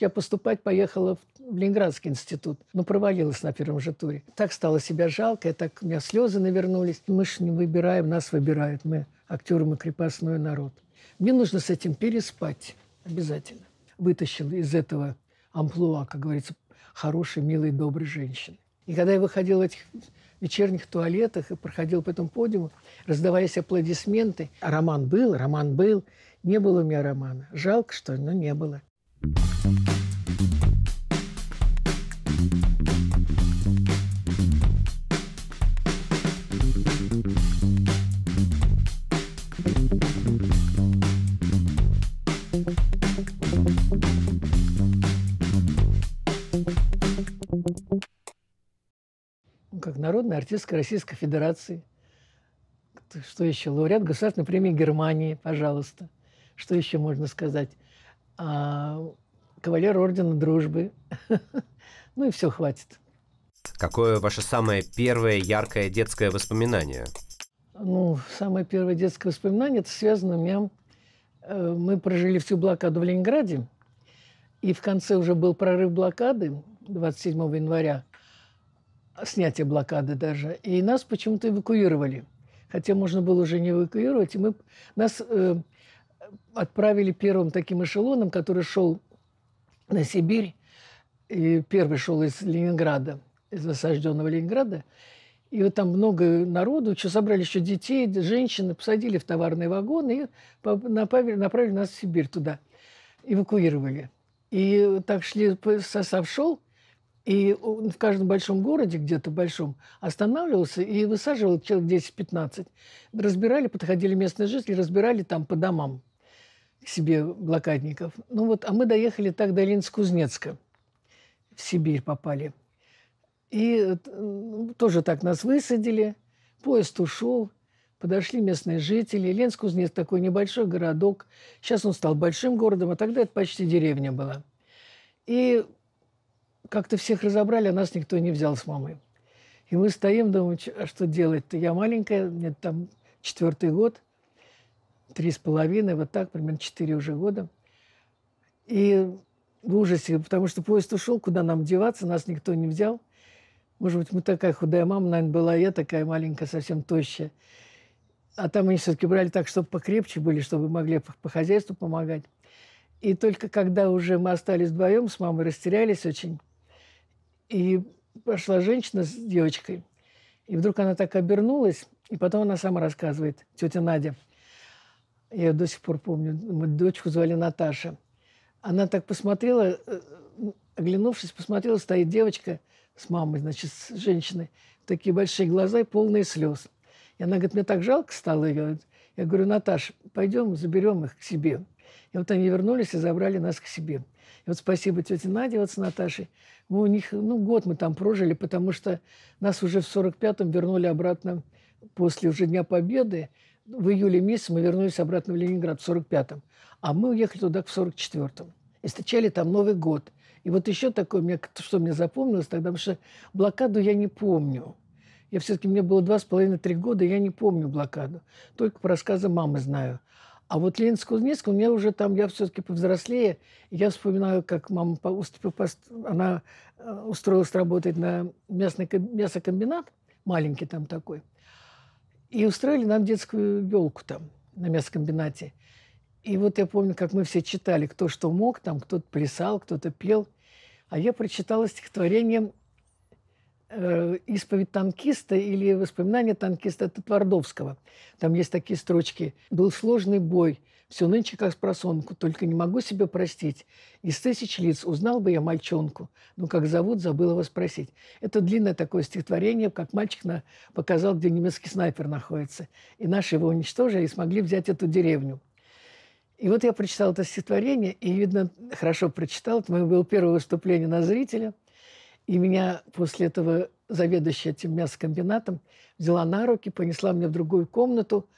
Я поступать поехала в Ленинградский институт, но провалилась на первом же туре. Так стало себя жалко, и так у меня слезы навернулись. Мы же не выбираем, нас выбирают. Мы актеры, мы крепостной народ. Мне нужно с этим переспать обязательно. Вытащил из этого амплуа, как говорится, хорошей, милой, доброй женщины. И когда я выходил в этих вечерних туалетах и проходил по этому подиуму, раздавались аплодисменты. А роман был, роман был. Не было у меня романа. Жалко, что но не было. Как народная артистка Российской Федерации. Что еще? Лауреат Государственной премии Германии, пожалуйста. Что еще можно сказать? А, кавалер Ордена Дружбы. ну и все, хватит. Какое ваше самое первое яркое детское воспоминание? Ну, самое первое детское воспоминание, это связано у меня... Э, мы прожили всю блокаду в Ленинграде, и в конце уже был прорыв блокады 27 января снятие блокады даже. И нас почему-то эвакуировали. Хотя можно было уже не эвакуировать. И мы, нас э, отправили первым таким эшелоном, который шел на Сибирь. И первый шел из Ленинграда, из осажденного Ленинграда. И вот там много народу, что собрали еще детей, женщины, посадили в товарные вагоны и направили, направили нас в Сибирь туда, эвакуировали. И так шли, состав шел, и в каждом большом городе, где-то большом, останавливался и высаживал человек 10-15. Разбирали, подходили местные жители, разбирали там по домам себе блокадников. Ну вот, а мы доехали так до Ленинск-Кузнецка. В Сибирь попали. И тоже так нас высадили. Поезд ушел. Подошли местные жители. Ленск-Кузнец такой небольшой городок. Сейчас он стал большим городом, а тогда это почти деревня была. И как-то всех разобрали, а нас никто не взял с мамой. И мы стоим, думаем, а что делать-то? Я маленькая, мне там четвертый год, три с половиной, вот так, примерно четыре уже года. И в ужасе, потому что поезд ушел, куда нам деваться, нас никто не взял. Может быть, мы такая худая мама, наверное, была я такая маленькая, совсем тощая. А там они все-таки брали так, чтобы покрепче были, чтобы могли по хозяйству помогать. И только когда уже мы остались вдвоем с мамой, растерялись очень, и пошла женщина с девочкой, и вдруг она так обернулась, и потом она сама рассказывает, тетя Надя. Я ее до сих пор помню. Мою дочку звали Наташа. Она так посмотрела, э, оглянувшись, посмотрела, стоит девочка с мамой, значит, с женщиной, такие большие глаза и полные слез. И она говорит, мне так жалко стало ее. Я говорю, Наташа, пойдем, заберем их к себе. И вот они вернулись и забрали нас к себе. И вот спасибо тете Наде вот с Наташей. Мы у них, ну, год мы там прожили, потому что нас уже в 45-м вернули обратно после уже Дня Победы. В июле месяце мы вернулись обратно в Ленинград в 45-м. А мы уехали туда к 44-м. И встречали там Новый год. И вот еще такое, мне, что мне запомнилось тогда, потому что блокаду я не помню. Я все-таки, мне было два с половиной-три года, я не помню блокаду. Только по рассказам мамы знаю. А вот Ленинск-Кузнецк, у меня уже там, я все-таки повзрослее, я вспоминаю, как мама она э, устроилась работать на местный мясокомбинат, маленький там такой, и устроили нам детскую елку там на мясокомбинате. И вот я помню, как мы все читали, кто что мог, там кто-то плясал, кто-то пел. А я прочитала стихотворение э, «Исповедь танкиста» или «Воспоминания танкиста» это Твардовского. Там есть такие строчки. «Был сложный бой, все нынче как с просонку, только не могу себе простить. Из тысяч лиц узнал бы я мальчонку, но как зовут, забыл его спросить». Это длинное такое стихотворение, как мальчик на, показал, где немецкий снайпер находится. И наши его уничтожили и смогли взять эту деревню. И вот я прочитал это стихотворение, и, видно, хорошо прочитал. Это мое было первое выступление на зрителя – и меня после этого заведующая этим мясокомбинатом взяла на руки, понесла меня в другую комнату,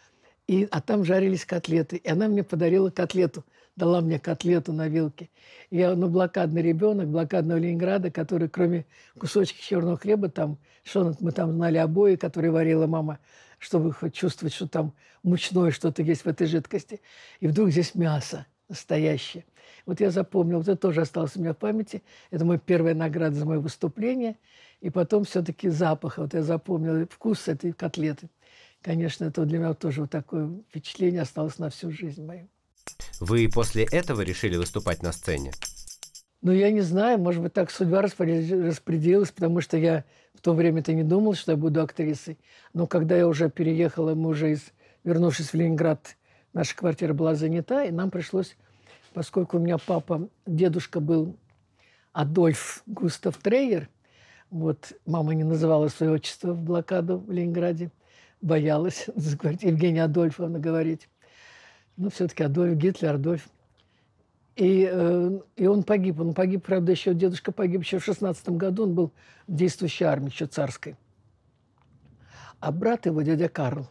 и, а там жарились котлеты. И она мне подарила котлету, дала мне котлету на вилке. Я, ну, блокадный ребенок, блокадного Ленинграда, который кроме кусочка черного хлеба, там, что мы там знали обои, которые варила мама, чтобы хоть чувствовать, что там мучное что-то есть в этой жидкости. И вдруг здесь мясо настоящее. Вот я запомнил, вот это тоже осталось у меня в памяти. Это моя первая награда за мое выступление. И потом все-таки запах. Вот я запомнил вкус этой котлеты. Конечно, это для меня тоже вот такое впечатление осталось на всю жизнь мою. Вы после этого решили выступать на сцене? Ну, я не знаю, может быть, так судьба распределилась, потому что я в то время-то не думал, что я буду актрисой. Но когда я уже переехала, мы уже, из, вернувшись в Ленинград, наша квартира была занята, и нам пришлось, поскольку у меня папа, дедушка был Адольф Густав Трейер, вот мама не называла свое отчество в блокаду в Ленинграде, боялась Евгения Адольфовна говорить. Но все-таки Адольф, Гитлер, Адольф. И, э, и он погиб. Он погиб, правда, еще дедушка погиб еще в 16 году. Он был в действующей армии, еще царской. А брат его, дядя Карл,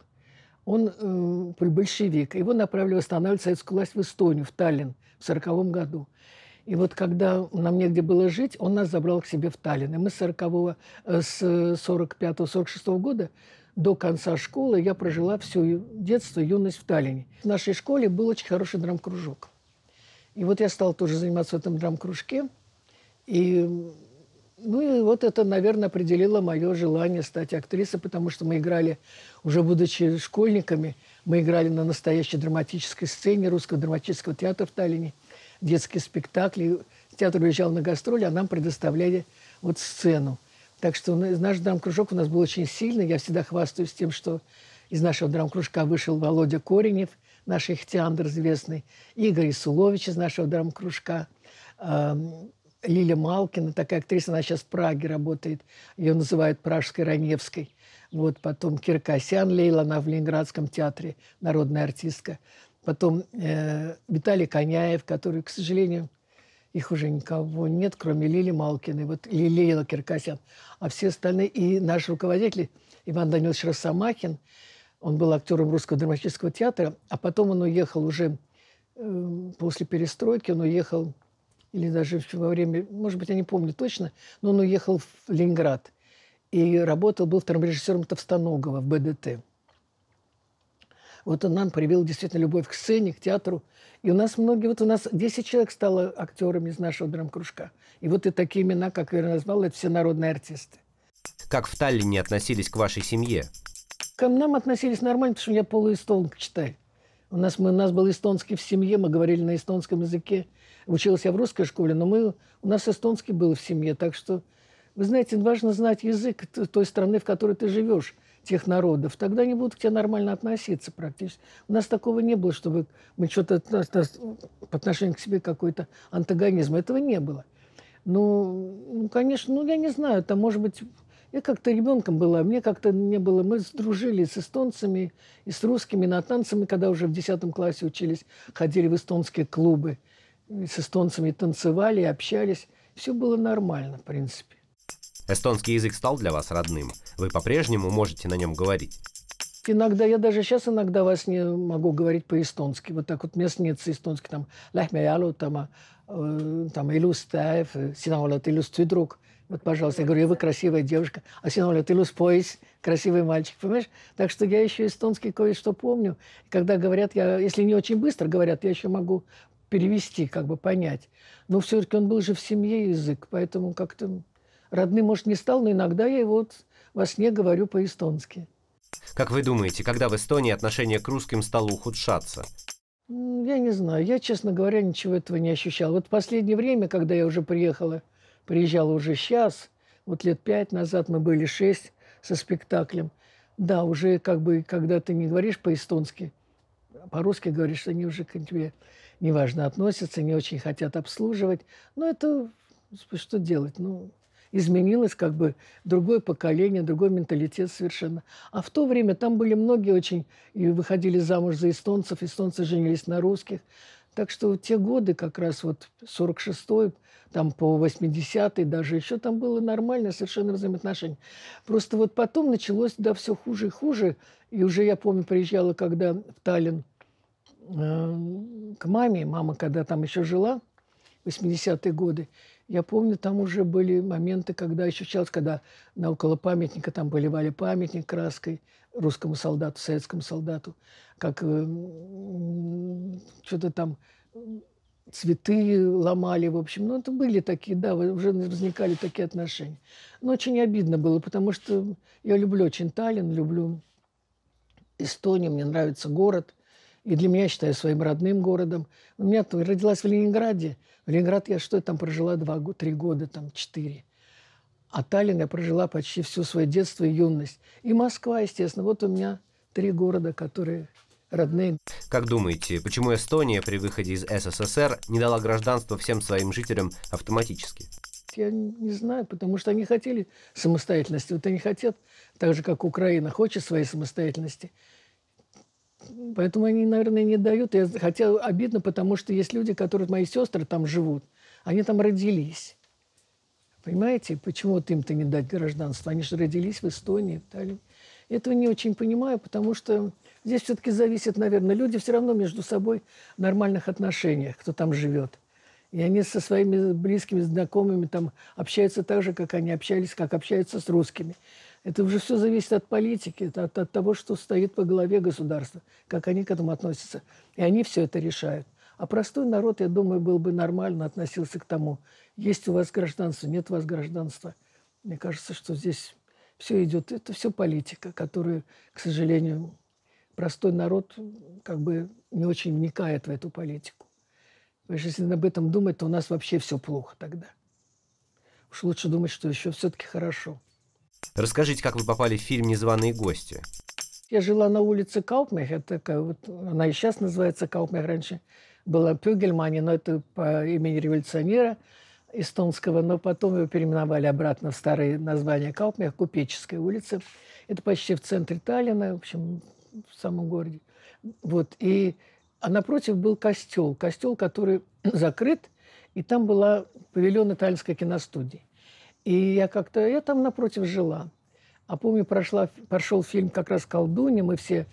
он э, большевик. Его направили восстанавливать советскую власть в Эстонию, в Таллин в 40 году. И вот когда нам негде было жить, он нас забрал к себе в Таллин. И мы с 40 э, с 45-46 года до конца школы я прожила все детство, юность в Таллине. В нашей школе был очень хороший драм-кружок. И вот я стала тоже заниматься в этом драм-кружке. И, ну и вот это, наверное, определило мое желание стать актрисой, потому что мы играли, уже будучи школьниками, мы играли на настоящей драматической сцене Русского драматического театра в Таллине, детские спектакли. Театр уезжал на гастроли, а нам предоставляли вот сцену. Так что наш драм-кружок у нас был очень сильный. Я всегда хвастаюсь тем, что из нашего драм-кружка вышел Володя Коренев, наш ихтиандр известный, Игорь Исулович из нашего драм-кружка, Лиля Малкина, такая актриса, она сейчас в Праге работает, ее называют Пражской Раневской. Вот, потом Киркосян Лейла, она в Ленинградском театре, народная артистка. Потом э, Виталий Коняев, который, к сожалению, их уже никого нет, кроме Лили Малкиной, вот Лилия Киркасян. А все остальные, и наш руководитель Иван Данилович Росомахин, он был актером Русского драматического театра, а потом он уехал уже э, после перестройки, он уехал, или даже во время, может быть, я не помню точно, но он уехал в Ленинград и работал, был вторым режиссером Товстоногова в БДТ. Вот он нам привел действительно любовь к сцене, к театру. И у нас многие, вот у нас 10 человек стало актерами из нашего драм-кружка. И вот и такие имена, как я назвал, это все народные артисты. Как в Таллине относились к вашей семье? К нам относились нормально, потому что я полуэстонка читаю. У нас, мы, у нас был эстонский в семье, мы говорили на эстонском языке. Училась я в русской школе, но мы, у нас эстонский был в семье. Так что, вы знаете, важно знать язык той страны, в которой ты живешь тех народов, тогда они будут к тебе нормально относиться практически. У нас такого не было, чтобы мы что-то по отношению к себе какой-то антагонизм. Этого не было. Ну, ну, конечно, ну, я не знаю, это может быть... Я как-то ребенком была, мне как-то не было... Мы дружили с эстонцами и с русскими на танцами, когда уже в 10 классе учились, ходили в эстонские клубы. С эстонцами танцевали, общались. Все было нормально, в принципе. Эстонский язык стал для вас родным? Вы по-прежнему можете на нем говорить? Иногда, я даже сейчас иногда вас не могу говорить по-эстонски. Вот так вот снится эстонский, там, lähme jalutama, там, ilus päev, sina oled ilus. Вот, пожалуйста, я говорю, вы красивая девушка, а sina oled ilus красивый мальчик, понимаешь? Так что я еще эстонский кое-что помню. Когда говорят, я, если не очень быстро говорят, я еще могу перевести, как бы понять. Но все-таки он был же в семье язык, поэтому как-то Родным, может, не стал, но иногда я вот во сне говорю по-эстонски. Как вы думаете, когда в Эстонии отношение к русским стало ухудшаться? Я не знаю. Я, честно говоря, ничего этого не ощущал. Вот в последнее время, когда я уже приехала, приезжала уже сейчас, вот лет пять назад мы были шесть со спектаклем. Да, уже как бы, когда ты не говоришь по-эстонски, по-русски говоришь, они уже к тебе неважно относятся, не очень хотят обслуживать. Но это что делать? Ну, изменилось как бы другое поколение, другой менталитет совершенно. А в то время там были многие очень, и выходили замуж за эстонцев, эстонцы женились на русских. Так что те годы, как раз вот 46-й, там по 80-й даже, еще там было нормальное совершенно взаимоотношение. Просто вот потом началось, да, все хуже и хуже. И уже, я помню, приезжала, когда в Таллин э, к маме, мама когда там еще жила, 80-е годы, я помню, там уже были моменты, когда ощущалось, когда на около памятника там поливали памятник краской русскому солдату, советскому солдату, как э, что-то там цветы ломали, в общем. Ну, это были такие, да, уже возникали такие отношения. Но очень обидно было, потому что я люблю очень Таллин, люблю Эстонию, мне нравится город. И для меня, считаю, своим родным городом. У меня родилась в Ленинграде. В Ленинград я что там прожила два, три года, там четыре. А Таллин я прожила почти всю свое детство и юность. И Москва, естественно. Вот у меня три города, которые родные. Как думаете, почему Эстония при выходе из СССР не дала гражданство всем своим жителям автоматически? Я не знаю, потому что они хотели самостоятельности. Вот они хотят, так же, как Украина хочет своей самостоятельности. Поэтому они, наверное, не дают. Я, хотя обидно, потому что есть люди, которые, мои сестры там живут. Они там родились. Понимаете, почему вот им-то не дать гражданство? Они же родились в Эстонии, в Таллине. Этого не очень понимаю, потому что здесь все-таки зависит, наверное, люди все равно между собой в нормальных отношениях, кто там живет. И они со своими близкими знакомыми там общаются так же, как они общались, как общаются с русскими. Это уже все зависит от политики, от, от того, что стоит по голове государства, как они к этому относятся. И они все это решают. А простой народ, я думаю, был бы нормально относился к тому, есть у вас гражданство, нет у вас гражданства. Мне кажется, что здесь все идет, это все политика, которую, к сожалению, простой народ как бы не очень вникает в эту политику. Потому что если об этом думать, то у нас вообще все плохо тогда. Уж лучше думать, что еще все-таки хорошо. Расскажите, как вы попали в фильм «Незваные гости». Я жила на улице Каупмех, это такая вот, она и сейчас называется Каупмех, раньше была Пюгельмани, но это по имени революционера – эстонского, но потом его переименовали обратно в старое название Каупмех, Купеческая улица. Это почти в центре Таллина, в общем, в самом городе. Вот. И, а напротив был костел, костел, который закрыт, и там была павильон Итальянской киностудии. И я как-то, я там напротив жила. А помню, прошла, прошел фильм как раз «Колдунья», мы все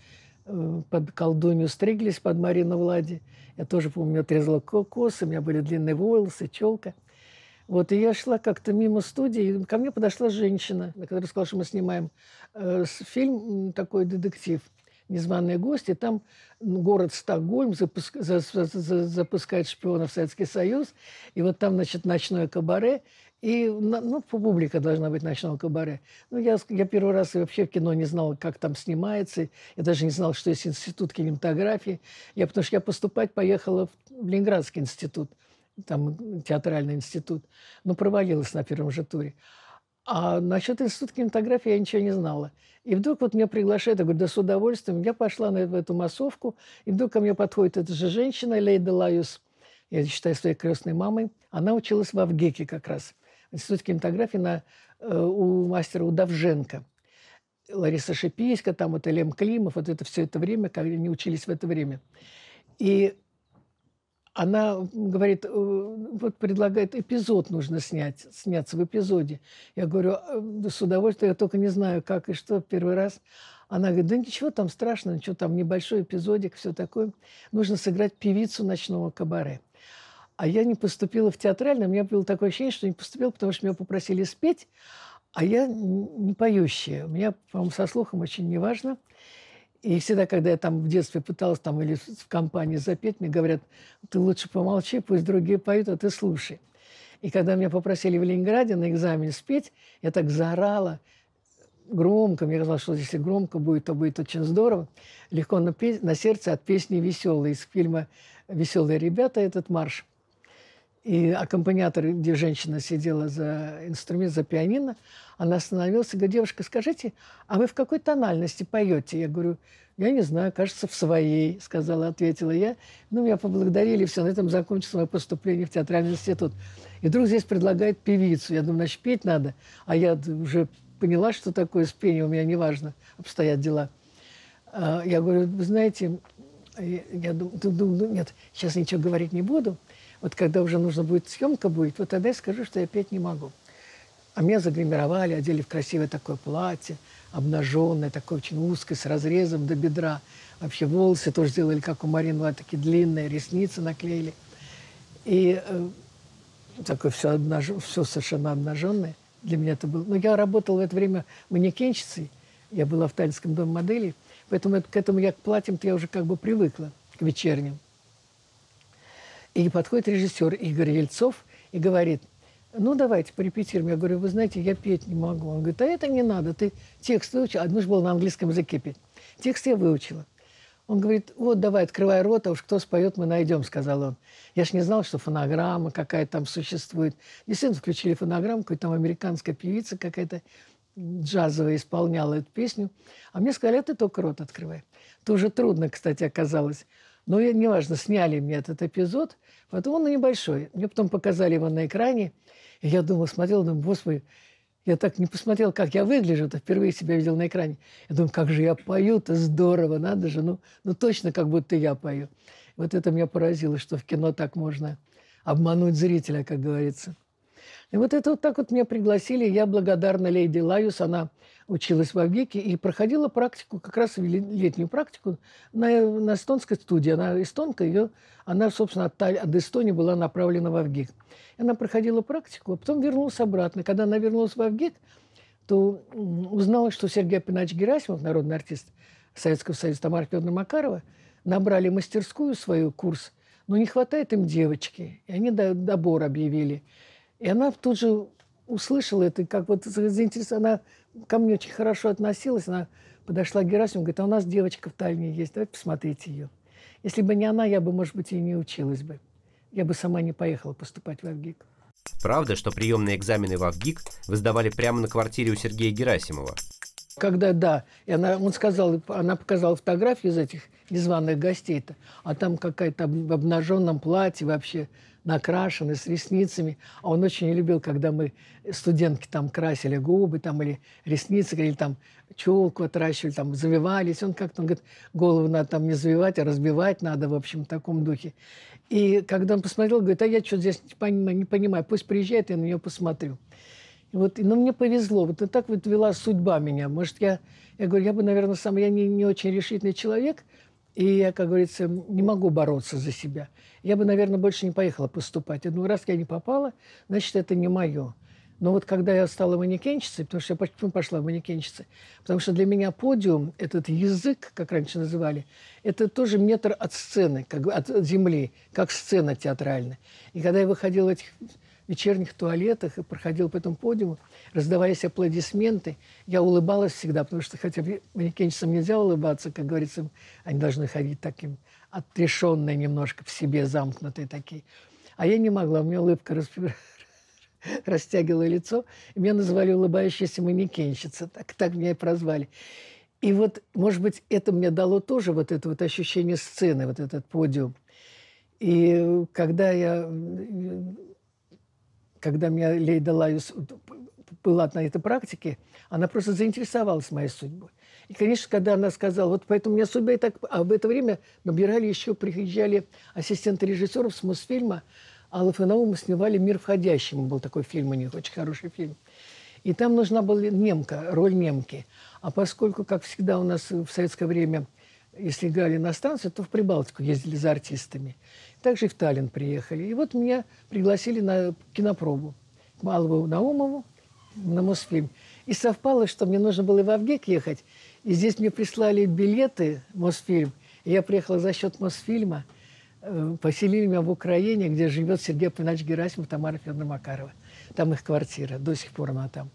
э, под колдунью стриглись под Марину Влади. Я тоже помню, отрезала косы, у меня были длинные волосы, челка – вот, и я шла как-то мимо студии, и ко мне подошла женщина, которая сказала, что мы снимаем э, фильм, такой детектив «Незваные гости». Там город Стокгольм запуск, за, за, за, запускает шпионов в Советский Союз. И вот там, значит, ночное кабаре. И ну, публика должна быть ночного кабаре. Ну, я, я первый раз вообще в кино не знала, как там снимается. Я даже не знала, что есть институт кинематографии. Я, потому что я поступать поехала в, Ленинградский институт там театральный институт, но провалилась на первом же туре. А насчет института кинематографии я ничего не знала. И вдруг вот меня приглашают, я говорю, да с удовольствием. Я пошла на, в эту массовку, и вдруг ко мне подходит эта же женщина, Лейда Лаюс, я считаю своей крестной мамой. Она училась в Авгеке как раз, в институте кинематографии на, э, у мастера Удовженко. Лариса Шипийска, там вот Элем Климов, вот это все это время, как они учились в это время. И она говорит, «Э, вот предлагает эпизод нужно снять, сняться в эпизоде. Я говорю, «А, с удовольствием, я только не знаю, как и что, первый раз. Она говорит, да ничего там страшного, ничего там, небольшой эпизодик, все такое. Нужно сыграть певицу ночного кабаре. А я не поступила в театральное, у меня было такое ощущение, что не поступила, потому что меня попросили спеть, а я не поющая. У меня, по-моему, со слухом очень неважно. И всегда, когда я там в детстве пыталась там или в компании запеть, мне говорят, ты лучше помолчи, пусть другие поют, а ты слушай. И когда меня попросили в Ленинграде на экзамене спеть, я так заорала громко. Мне казалось, что если громко будет, то будет очень здорово. Легко на, пес... на сердце от песни «Веселые» из фильма «Веселые ребята» этот марш. И аккомпаниатор, где женщина сидела за инструмент, за пианино, она остановилась и говорит, девушка, скажите, а вы в какой тональности поете? Я говорю, я не знаю, кажется, в своей, сказала, ответила я. Ну, меня поблагодарили, все, на этом закончилось мое поступление в театральный институт. И вдруг здесь предлагает певицу. Я думаю, значит, петь надо. А я уже поняла, что такое с пением, у меня неважно, обстоят дела. А, я говорю, вы знаете, я думаю, нет, сейчас ничего говорить не буду. Вот когда уже нужно будет съемка будет, вот тогда я скажу, что я петь не могу. А меня загримировали, одели в красивое такое платье, обнаженное, такое очень узкое, с разрезом до бедра. Вообще волосы тоже сделали, как у Марины, вот такие длинные, ресницы наклеили. И э, такое все, обнаж... все совершенно обнаженное. Для меня это было... Но я работала в это время манекенщицей. Я была в Таллинском доме моделей. Поэтому к этому я к платьям-то я уже как бы привыкла, к вечерним. И подходит режиссер Игорь Ельцов и говорит, ну, давайте порепетируем. Я говорю, вы знаете, я петь не могу. Он говорит, а это не надо, ты текст выучил. Одно же было на английском языке петь. Текст я выучила. Он говорит, вот давай, открывай рот, а уж кто споет, мы найдем, сказал он. Я ж не знал, что фонограмма какая-то там существует. Действительно, включили фонограмму, какая-то там американская певица какая-то джазовая исполняла эту песню. А мне сказали, а ты только рот открывай. Тоже трудно, кстати, оказалось. Но неважно, сняли мне этот эпизод. Потом он небольшой. Мне потом показали его на экране. И я думал, смотрел, думаю, господи, я так не посмотрел, как я выгляжу, это впервые себя видел на экране. Я думаю, как же я пою-то здорово, надо же, ну, ну точно как будто я пою. Вот это меня поразило, что в кино так можно обмануть зрителя, как говорится. И вот это вот так вот меня пригласили. Я благодарна Лейди Лаюс. Она училась в Авгике и проходила практику, как раз летнюю практику на, на эстонской студии. Она эстонка, ее, она, собственно, от, от Эстонии была направлена в Авгик. Она проходила практику, а потом вернулась обратно. Когда она вернулась в Авгик, то узнала, что Сергей Пинач Герасимов, народный артист Советского Союза, Тамара Федоровна Макарова, набрали мастерскую свою курс, но не хватает им девочки. И они добор объявили. И она тут же услышала это, как вот заинтересована. Она ко мне очень хорошо относилась. Она подошла к Герасиму, говорит, а у нас девочка в Таллине есть, давайте посмотрите ее. Если бы не она, я бы, может быть, и не училась бы. Я бы сама не поехала поступать в Авгик. Правда, что приемные экзамены в Авгик вы сдавали прямо на квартире у Сергея Герасимова? Когда, да, и она, он сказал, она показала фотографии из этих незваных гостей-то, а там какая-то в обнаженном платье вообще накрашены, с ресницами. А он очень любил, когда мы, студентки, там красили губы, там, или ресницы, или там челку отращивали, там завивались. Он как-то, он говорит, голову надо там не завивать, а разбивать надо, в общем, в таком духе. И когда он посмотрел, говорит, а я что здесь не понимаю, не понимаю, пусть приезжает, я на нее посмотрю. Вот, но мне повезло, вот и так вот вела судьба меня. Может, я, я говорю, я бы, наверное, сам, я не, не очень решительный человек, и я, как говорится, не могу бороться за себя. Я бы, наверное, больше не поехала поступать. Думаю, раз я не попала, значит, это не мое. Но вот когда я стала манекенщицей, потому что я почему пошла в манекенщицы? Потому что для меня подиум, этот язык, как раньше называли, это тоже метр от сцены, как от земли, как сцена театральная. И когда я выходила в этих вечерних туалетах и проходил по этому подиуму, раздавались аплодисменты. Я улыбалась всегда, потому что хотя манекенщицам нельзя улыбаться, как говорится, они должны ходить таким отрешенные немножко, в себе замкнутые такие. А я не могла, у меня улыбка расп... растягивала лицо, и меня называли улыбающаяся манекенщица, так, так меня и прозвали. И вот, может быть, это мне дало тоже вот это вот ощущение сцены, вот этот подиум. И когда я когда меня Лейда Лаюс была на этой практике, она просто заинтересовалась моей судьбой. И, конечно, когда она сказала, вот поэтому у меня судьба и так... А в это время набирали еще, приезжали ассистенты режиссеров с Мосфильма. Аллов и Наум снимали «Мир входящим». Был такой фильм у них, очень хороший фильм. И там нужна была немка, роль немки. А поскольку, как всегда у нас в советское время, если играли иностранцы, то в Прибалтику ездили за артистами. Также и в Таллин приехали. И вот меня пригласили на кинопробу к Малову Наумову на Мосфильм. И совпало, что мне нужно было в Авгик ехать. И здесь мне прислали билеты Мосфильм. И я приехала за счет Мосфильма. Э, поселили меня в Украине, где живет Сергей Павлович Герасимов, Тамара Федоровна Макарова. Там их квартира, до сих пор она там.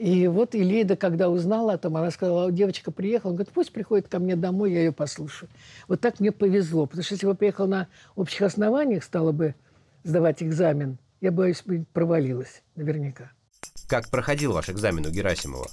И вот Илейда, когда узнала о том, она сказала, девочка приехала, он говорит, пусть приходит ко мне домой, я ее послушаю. Вот так мне повезло, потому что если бы я приехала на общих основаниях, стала бы сдавать экзамен, я боюсь, бы провалилась наверняка. Как проходил ваш экзамен у Герасимова?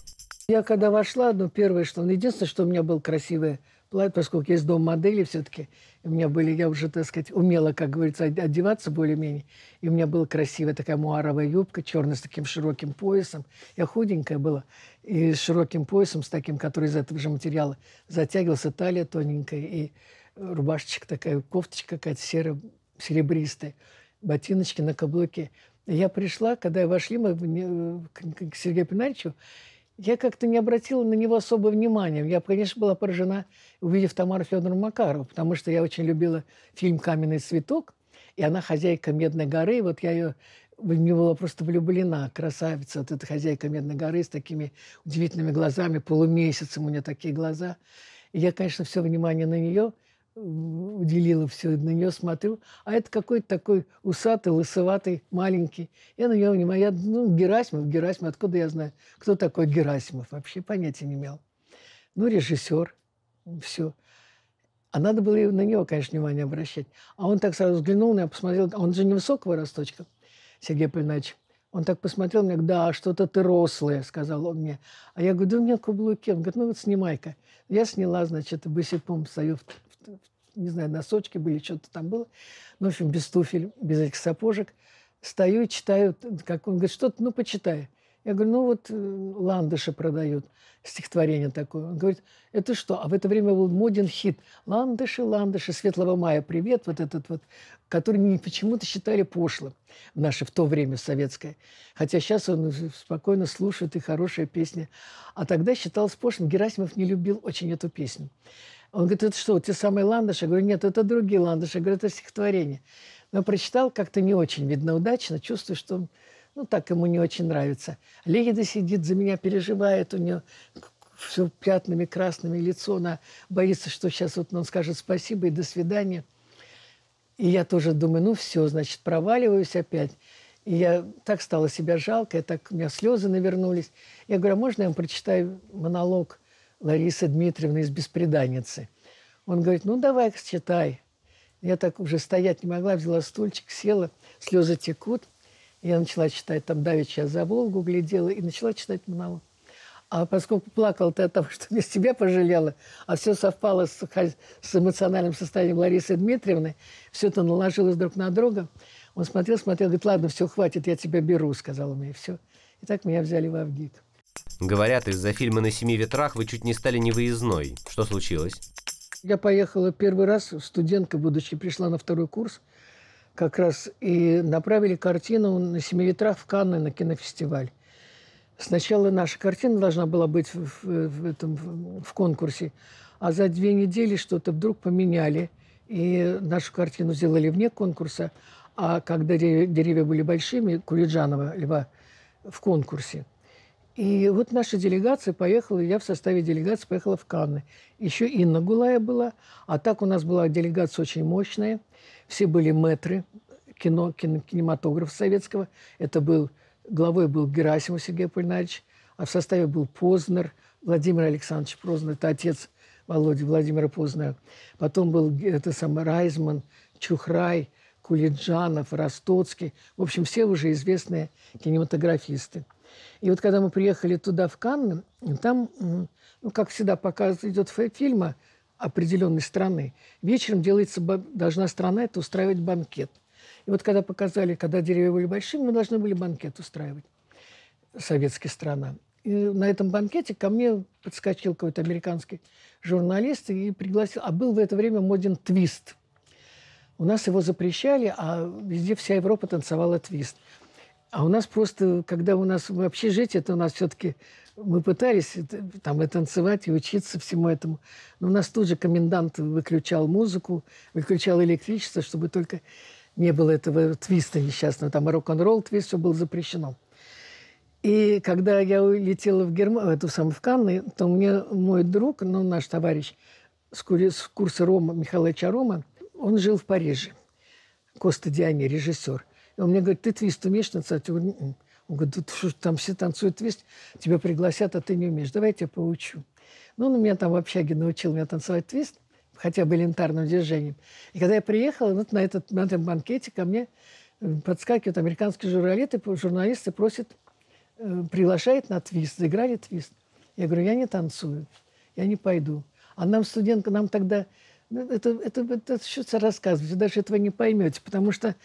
Я когда вошла, ну, первое, что... Ну, единственное, что у меня был красивое платье, поскольку есть дом модели все-таки, у меня были, я уже, так сказать, умела, как говорится, одеваться более-менее. И у меня была красивая такая муаровая юбка, черная с таким широким поясом. Я худенькая была, и с широким поясом, с таким, который из этого же материала затягивался, талия тоненькая, и рубашечка такая, кофточка какая-то серая, серебристая, ботиночки на каблуке. Я пришла, когда вошли мы к Сергею Пинаричу, я как-то не обратила на него особого внимания. Я, конечно, была поражена, увидев Тамару Федоровну Макарову, потому что я очень любила фильм «Каменный цветок», и она хозяйка Медной горы. Вот я ее в нее была просто влюблена. Красавица, вот эта хозяйка Медной горы с такими удивительными глазами, полумесяцем у нее такие глаза. И я, конечно, все внимание на нее уделила все, на нее смотрю, а это какой-то такой усатый, лысоватый, маленький. Я на него внимаю, я, ну, Герасимов, Герасимов, откуда я знаю, кто такой Герасимов, вообще понятия не имел. Ну, режиссер, все. А надо было на него, конечно, внимание обращать. А он так сразу взглянул на меня, посмотрел, он же невысокого росточка, Сергей Павлович. Он так посмотрел мне, да, что-то ты рослое, сказал он мне. А я говорю, да у меня каблуки. Он говорит, ну вот снимай-ка. Я сняла, значит, босиком стою в, не знаю, носочки были, что-то там было. Ну, в общем, без туфель, без этих сапожек. Стою и читаю, как он говорит, что-то, ну, почитай. Я говорю, ну вот э, ландыши продают, стихотворение такое. Он говорит, это что? А в это время был моден хит «Ландыши, ландыши, светлого мая, привет», вот этот вот, который почему-то считали пошлым в наше в то время советское. Хотя сейчас он спокойно слушает, и хорошая песня. А тогда считалось пошлым. Герасимов не любил очень эту песню. Он говорит, это что, те самые ландыши? Я говорю, нет, это другие ландыши. Я говорю, это стихотворение. Но прочитал как-то не очень, видно, удачно. Чувствую, что ну, так ему не очень нравится. Леда сидит за меня, переживает, у нее все пятнами красными лицо, она боится, что сейчас вот он скажет спасибо и до свидания. И я тоже думаю, ну все, значит, проваливаюсь опять. И я так стала себя жалко, я так, у меня слезы навернулись. Я говорю, а можно я вам прочитаю монолог Ларисы Дмитриевны из «Беспреданницы»? Он говорит, ну давай, читай. Я так уже стоять не могла, взяла стульчик, села, слезы текут – я начала читать, там давеча я за Волгу глядела, и начала читать монолог. А поскольку плакала ты от того, что я себя пожалела, а все совпало с, с эмоциональным состоянием Ларисы Дмитриевны, все это наложилось друг на друга, он смотрел, смотрел, говорит, ладно, все, хватит, я тебя беру, сказала мне, и все. И так меня взяли в Авгик. Говорят, из-за фильма «На семи ветрах» вы чуть не стали невыездной. Что случилось? Я поехала первый раз, студентка, будучи, пришла на второй курс – как раз и направили картину на «Семи ветрах» в Канны на кинофестиваль. Сначала наша картина должна была быть в, в, этом, в конкурсе, а за две недели что-то вдруг поменяли, и нашу картину сделали вне конкурса, а когда деревья были большими, Кулиджанова Льва в конкурсе. И вот наша делегация поехала, я в составе делегации поехала в Канны. Еще Инна Гулая была, а так у нас была делегация очень мощная – все были мэтры кино, кино, кинематографа советского. Это был, главой был Герасимов Сергей Полинарович, а в составе был Познер, Владимир Александрович Познер, это отец Володи Владимира Познера. Потом был это сам Райзман, Чухрай, Кулиджанов, Ростоцкий. В общем, все уже известные кинематографисты. И вот когда мы приехали туда, в Канны, там, ну, как всегда, показ идет фильма – определенной страны. Вечером делается, должна страна это устраивать банкет. И вот когда показали, когда деревья были большими, мы должны были банкет устраивать. Советская страна. И на этом банкете ко мне подскочил какой-то американский журналист и пригласил. А был в это время моден твист. У нас его запрещали, а везде вся Европа танцевала твист. А у нас просто, когда у нас в общежитии, это у нас все-таки мы пытались там и танцевать, и учиться всему этому. Но у нас тут же комендант выключал музыку, выключал электричество, чтобы только не было этого твиста несчастного. Там рок-н-ролл твист, все было запрещено. И когда я улетела в Германию, эту самую в Канны, то мне мой друг, ну, наш товарищ с курса Рома, Михайловича Рома, он жил в Париже. Коста Диани, режиссер. И он мне говорит, ты твист умеешь танцевать? Я говорю, «М-м». Он говорит, там все танцуют твист, тебя пригласят, а ты не умеешь. Давай я тебя поучу. Ну, он меня там в общаге научил меня танцевать твист, хотя бы элементарным движением. И когда я приехала, вот на, этот, на этом банкете ко мне э, подскакивают американские журналисты, журналисты просят, э, приглашает на твист, заиграли твист. Я говорю, я не танцую, я не пойду. А нам, студентка, нам тогда... Ну, это, это, это, это что рассказывать, вы даже этого не поймете, потому что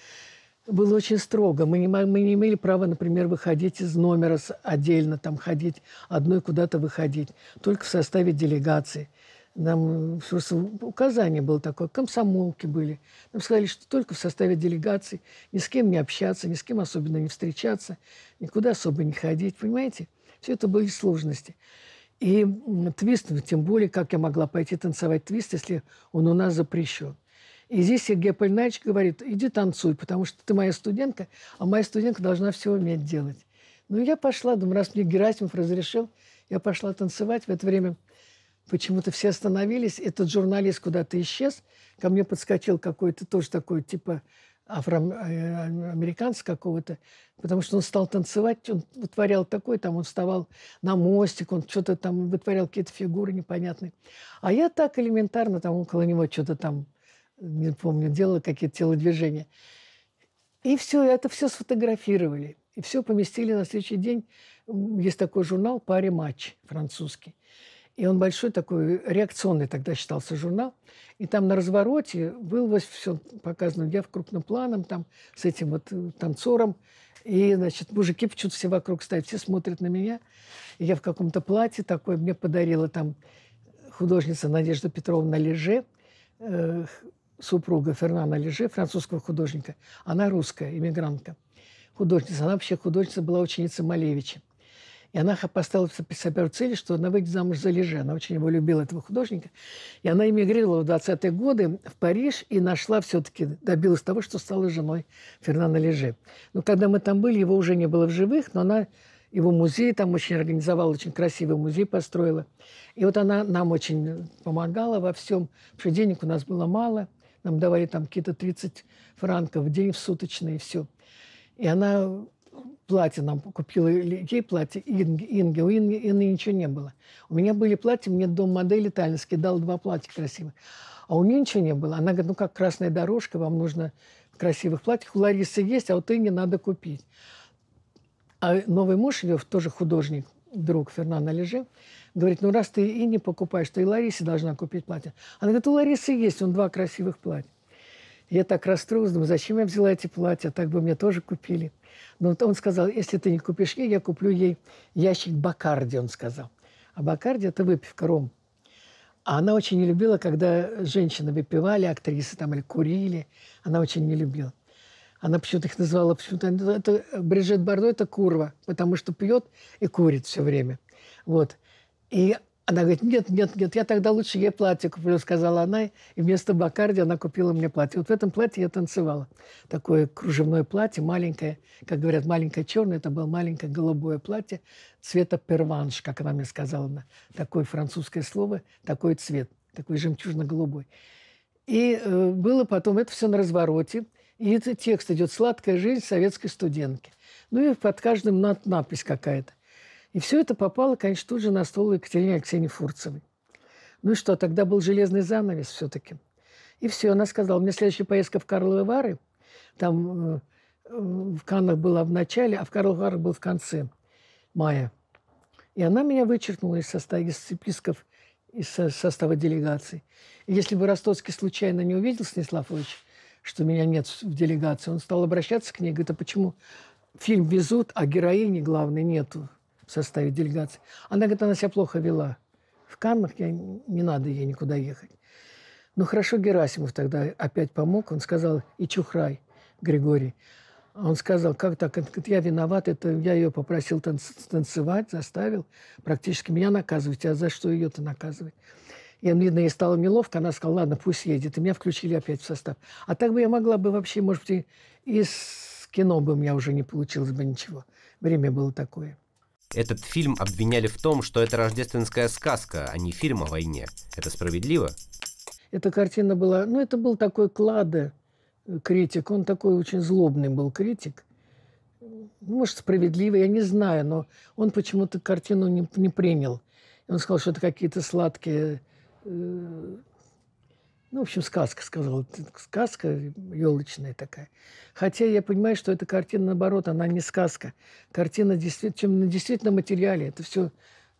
было очень строго. Мы не, мы не имели права, например, выходить из номера отдельно, там ходить, одной куда-то выходить, только в составе делегации. Нам просто указание было такое, комсомолки были. Нам сказали, что только в составе делегации, ни с кем не общаться, ни с кем особенно не встречаться, никуда особо не ходить, понимаете? Все это были сложности. И твист, тем более, как я могла пойти танцевать твист, если он у нас запрещен. И здесь Сергей Аполлинарович говорит, иди танцуй, потому что ты моя студентка, а моя студентка должна все уметь делать. Ну, я пошла, думаю, раз мне Герасимов разрешил, я пошла танцевать. В это время почему-то все остановились. Этот журналист куда-то исчез. Ко мне подскочил какой-то тоже такой, типа, афроамериканца какого-то, потому что он стал танцевать, он вытворял такой, там он вставал на мостик, он что-то там вытворял какие-то фигуры непонятные. А я так элементарно там около него что-то там, не помню, делала какие-то телодвижения. И все, это все сфотографировали. И все поместили на следующий день. Есть такой журнал «Паре матч» французский. И он большой такой, реакционный тогда считался журнал. И там на развороте было все показано, я в крупным планом, там с этим вот э, танцором. И, значит, мужики почему-то все вокруг стоят, все смотрят на меня. И я в каком-то платье такое, мне подарила там художница Надежда Петровна Леже, супруга Фернана Леже, французского художника. Она русская, иммигрантка, художница. Она вообще художница была ученица Малевича. И она поставила себе цель, что она выйдет замуж за Леже. Она очень его любила, этого художника. И она эмигрировала в 20-е годы в Париж и нашла все-таки, добилась того, что стала женой Фернана Леже. Но когда мы там были, его уже не было в живых, но она его музей там очень организовала, очень красивый музей построила. И вот она нам очень помогала во всем, потому что денег у нас было мало. Нам давали там какие-то 30 франков в день в суточные, и все. И она платье нам купила ей платье, Инге, Инге. У Инги, Инги ничего не было. У меня были платья, мне дом модели итальянский дал два платья красивых. А у нее ничего не было. Она говорит, ну как красная дорожка, вам нужно красивых платьях. У Ларисы есть, а вот Инге надо купить. А новый муж ее, тоже художник, друг Фернана Леже, говорит, ну раз ты и не покупаешь, то и Ларисе должна купить платье. Она говорит, у Ларисы есть, он два красивых платья. Я так расстроилась, думаю, зачем я взяла эти платья, так бы мне тоже купили. Но он сказал, если ты не купишь ей, я куплю ей ящик Бакарди, он сказал. А Бакарди – это выпивка, ром. А она очень не любила, когда женщины выпивали, актрисы там или курили. Она очень не любила. Она почему-то их называла, почему-то это Бриджит Бардо – это курва, потому что пьет и курит все время. Вот. И она говорит, нет, нет, нет, я тогда лучше ей платье куплю, сказала она. И вместо Бакарди она купила мне платье. Вот в этом платье я танцевала. Такое кружевное платье, маленькое, как говорят, маленькое черное. Это было маленькое голубое платье цвета перванш, как она мне сказала. Такое французское слово, такой цвет, такой жемчужно-голубой. И э, было потом это все на развороте. И этот текст идет «Сладкая жизнь советской студентки». Ну и под каждым надпись какая-то. И все это попало, конечно, тут же на стол Екатерине Алексеевне Фурцевой. Ну и что, тогда был железный занавес все-таки. И все, она сказала, у меня следующая поездка в Карловы Вары, там э, в Каннах была в начале, а в Карловых Варах был в конце мая. И она меня вычеркнула из состава, из списков, из состава делегации. И если бы Ростоцкий случайно не увидел, Станислав Ильич, что меня нет в делегации, он стал обращаться к ней, говорит, а почему фильм везут, а героини главной нету? В составе делегации. Она говорит, она себя плохо вела. В Каннах я, не надо ей никуда ехать. Ну хорошо, Герасимов тогда опять помог. Он сказал, и Чухрай Григорий. Он сказал, как так, я виноват, это я ее попросил танцевать, заставил, практически меня наказывать, а за что ее-то наказывать? И, видно, ей стало неловко, она сказала, ладно, пусть едет, и меня включили опять в состав. А так бы я могла бы вообще, может быть, и из кино бы у меня уже не получилось бы ничего. Время было такое. Этот фильм обвиняли в том, что это рождественская сказка, а не фильм о войне. Это справедливо? Эта картина была... Ну, это был такой Кладе, э, критик. Он такой очень злобный был критик. Может, справедливый, я не знаю, но он почему-то картину не, не принял. Он сказал, что это какие-то сладкие э, ну, в общем, сказка, сказал. Сказка елочная такая. Хотя я понимаю, что эта картина, наоборот, она не сказка. Картина действительно, чем на действительно материале. Это все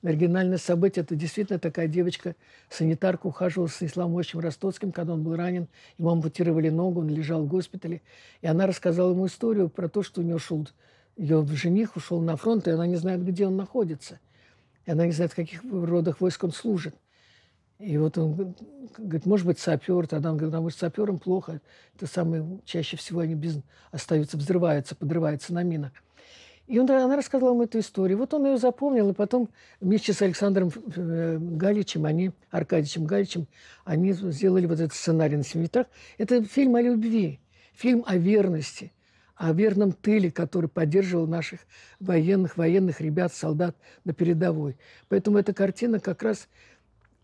оригинальное событие. Это действительно такая девочка, санитарка, ухаживала с Исламом Ильичем Ростоцким, когда он был ранен. Ему ампутировали ногу, он лежал в госпитале. И она рассказала ему историю про то, что у нее ушел, ее жених ушел на фронт, и она не знает, где он находится. И она не знает, в каких родах войск он служит. И вот он говорит, может быть, сапер. Тогда он говорит, а может, саперам плохо. Это самое, чаще всего они без, остаются, взрываются, подрываются на минах. И он, она рассказала ему эту историю. Вот он ее запомнил, и потом вместе с Александром э, Галичем, они, Аркадьевичем Галичем, они сделали вот этот сценарий на семи ветрах. Это фильм о любви, фильм о верности, о верном тыле, который поддерживал наших военных, военных ребят, солдат на передовой. Поэтому эта картина как раз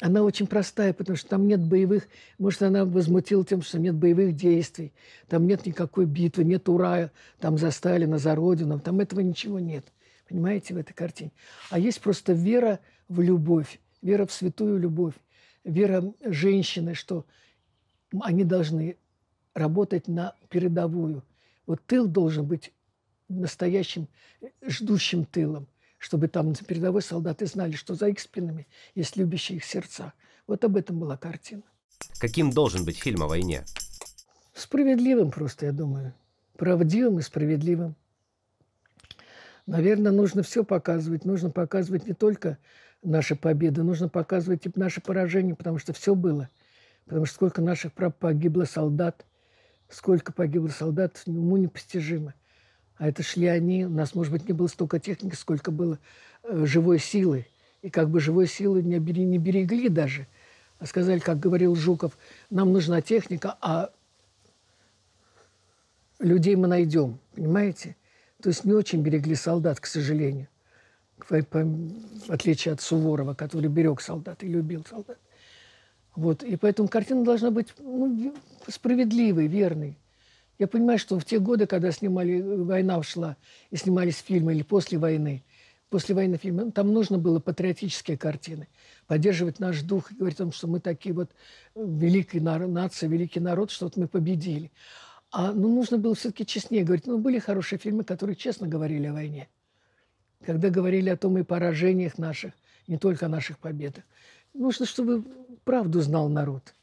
она очень простая, потому что там нет боевых... Может, она возмутила тем, что нет боевых действий, там нет никакой битвы, нет ура, там за Сталина, за Родину, там этого ничего нет. Понимаете, в этой картине. А есть просто вера в любовь, вера в святую любовь, вера женщины, что они должны работать на передовую. Вот тыл должен быть настоящим ждущим тылом – чтобы там на передовой солдаты знали, что за их спинами есть любящие их сердца. Вот об этом была картина. Каким должен быть фильм о войне? Справедливым просто, я думаю. Правдивым и справедливым. Наверное, нужно все показывать. Нужно показывать не только наши победы, нужно показывать и наши поражения, потому что все было. Потому что сколько наших погибло солдат, сколько погибло солдат, уму непостижимо. А это шли они, у нас, может быть, не было столько техники, сколько было э, живой силы. И как бы живой силы не, бери, не берегли даже. А сказали, как говорил Жуков, нам нужна техника, а людей мы найдем. Понимаете? То есть не очень берегли солдат, к сожалению. В отличие от Суворова, который берег солдат и любил солдат. Вот. И поэтому картина должна быть ну, справедливой, верной. Я понимаю, что в те годы, когда снимали, война ушла, и снимались фильмы, или после войны, после войны фильмы, там нужно было патриотические картины, поддерживать наш дух, говорить о том, что мы такие вот великая нация, великий народ, что вот мы победили. А ну, нужно было все-таки честнее говорить. Ну, были хорошие фильмы, которые честно говорили о войне. Когда говорили о том и поражениях наших, не только о наших победах. Нужно, чтобы правду знал народ.